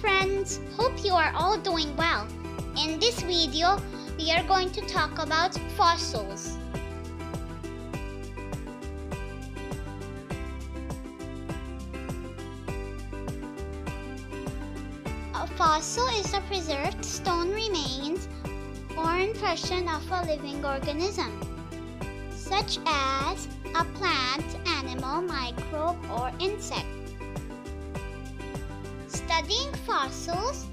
friends! Hope you are all doing well. In this video, we are going to talk about fossils. A fossil is a preserved stone remains or impression of a living organism, such as a plant, animal, microbe, or insect. Studying fossils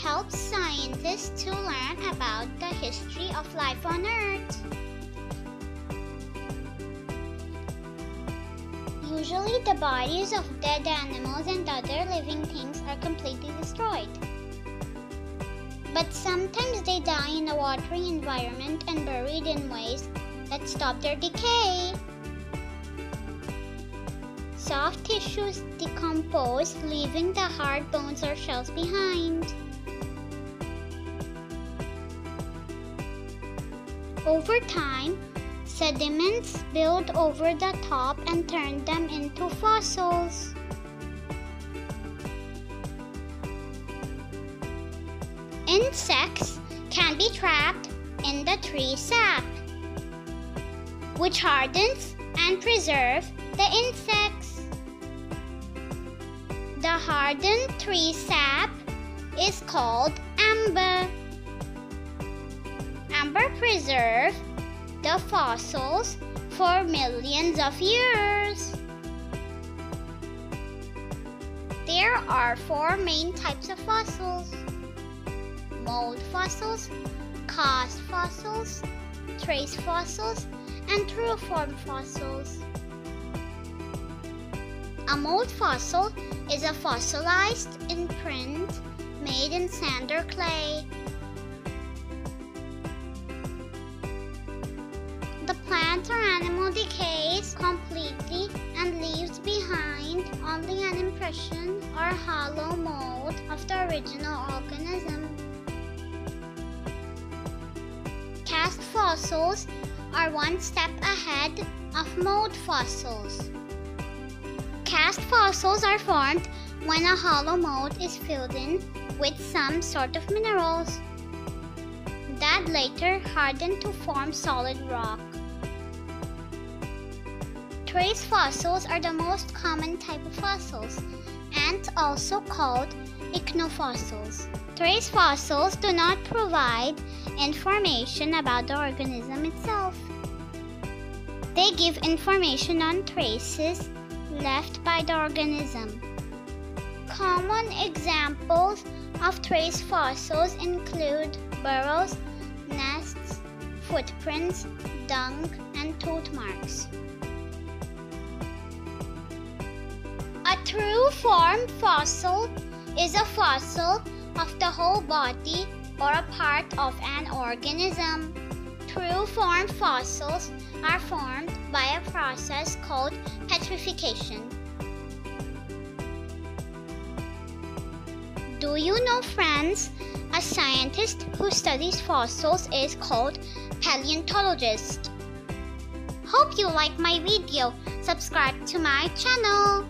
helps scientists to learn about the history of life on Earth. Usually, the bodies of dead animals and other living things are completely destroyed. But sometimes they die in a watery environment and buried in ways that stop their decay. Soft tissues decompose, leaving the hard bones or shells behind. Over time, sediments build over the top and turn them into fossils. Insects can be trapped in the tree sap, which hardens and preserves the insects. The hardened tree sap is called amber. Amber preserves the fossils for millions of years. There are four main types of fossils mold fossils, cast fossils, trace fossils, and true form fossils. A mold fossil is a fossilized imprint made in sand or clay. The plant or animal decays completely and leaves behind only an impression or hollow mold of the original organism. Cast fossils are one step ahead of mold fossils. Cast fossils are formed when a hollow mold is filled in with some sort of minerals that later harden to form solid rock. Trace fossils are the most common type of fossils and also called ichnofossils. Trace fossils do not provide information about the organism itself. They give information on traces left by the organism. Common examples of trace fossils include burrows, nests, footprints, dung, and tooth marks. A true form fossil is a fossil of the whole body or a part of an organism. True form fossils are formed process called petrification. Do you know, friends? A scientist who studies fossils is called paleontologist. Hope you like my video. Subscribe to my channel.